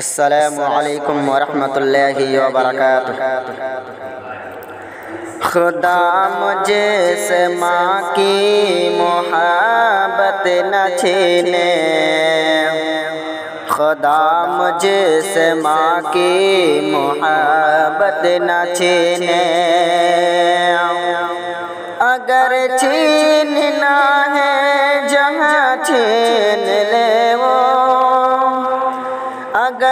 असलकम वरहमतुल्लाहि वबरकातुह खुदा मुझे से माँ की मोहब्बत न छीने खुदा मुझे से माँ की मोहब्बत न छीने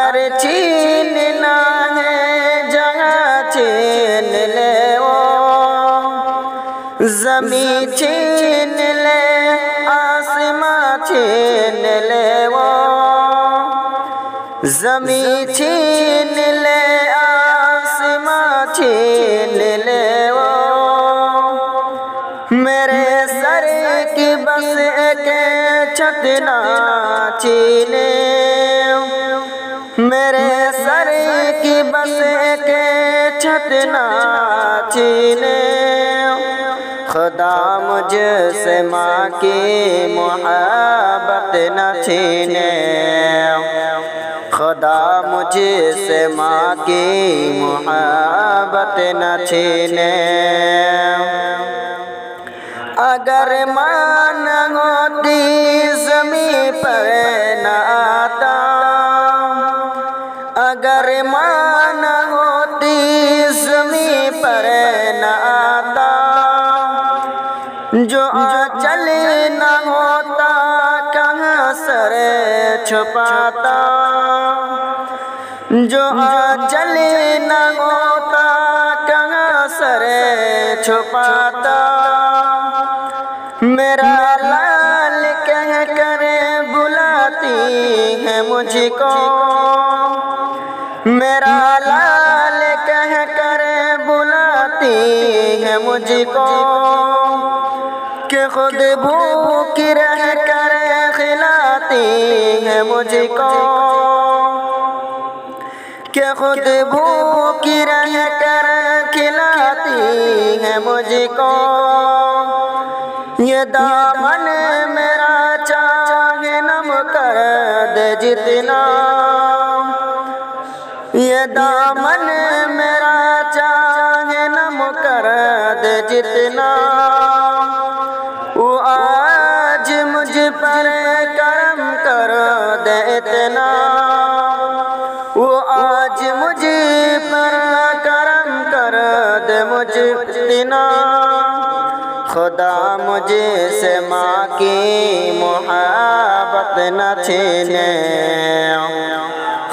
अगर छीनना है जहाँ छीन ले वो जमी छीन ले, आसमां छीन ले वो जमी छीन ले, आसमां छीन ले वो मेरे सर की बस एक छतना छीने मेरे सर की बस एक छतना छीने खुदा मुझसे माँ की मोहब्बत न छीने। खुदा मुझसे माँ की मोहब्बत न छीने। अगर मान होती जमी पर मान होती जमी पर न आता। जो चल न होता, कहाँ सर छुपाता। जो चल न होता, कहाँ सर छुपाता। मेरा लाल कह कर बुलाती है मुझको। मेरा लाल कह कर बुलाती है मुझको कि खुद भूख रह कर खिलाती है मुझको कि खुद भूख रह कर खिलाती है मुझको। ये दामन मेरा चाहे नम कर दे जितना दामन मेरा चाहे नम कर दे जितना। वो आज मुझ पर करम कर दे इतना। वो आज मुझ पर करम कर दे मुझ इतना। खुदा मुझे से माँ की मोहब्बत न छीने।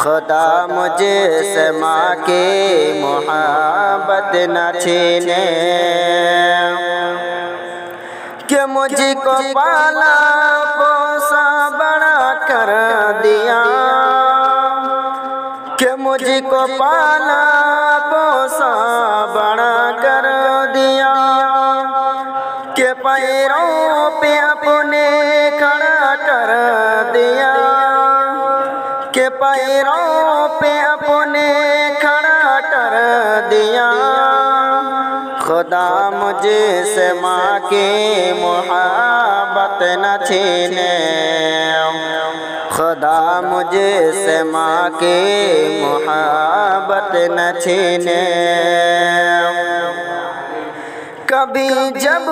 खुदा मुझे से माँ की मोहब्बत न छीने। कि मुझको पाला पोसा बड़ा कर दिया। कि मुझको पाला पोसा बड़ा कर दिया। के पैरों पे अपने खुदा मुझे से माँ की मोहब्बत न छीने। खुदा मुझे से माँ की मोहब्बत न छीने। कभी जब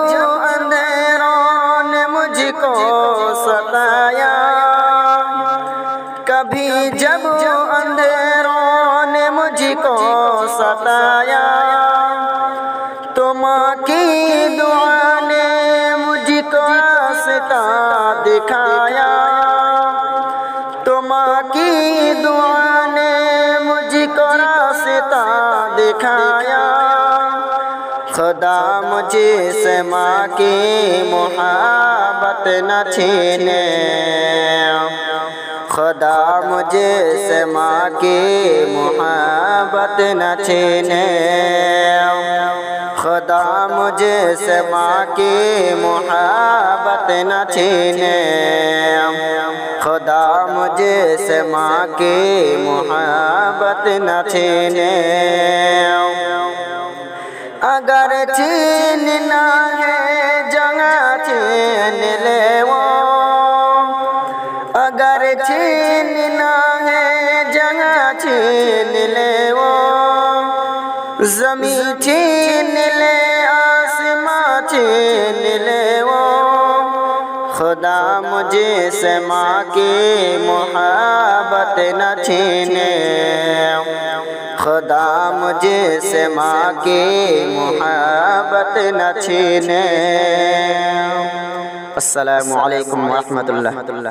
अंधेरों ने मुझको सताया माँ की दुआ ने मुझको रास्ता दिखाया। तो माँ की दुआ ने मुझको रास्ता दिखाया। खुदा मुझे से माँ की मोहब्बत न छीने। खुदा मुझे से माँ की मोहब्बत न छीने। खुदा मुझे से माँ की मोहब्बत न छीने। खुदा मुझे से माँ की मोहब्बत न छीने। अगर छीनना है जगह छीन ले वो अगर छीनना है जगह जमी छीन ले वो खुदा मुझे से माँ की मोहब्बत न छीने। खुदा मुझे से माँ की मोहब्बत न छीने। अस्सलाम वरहमल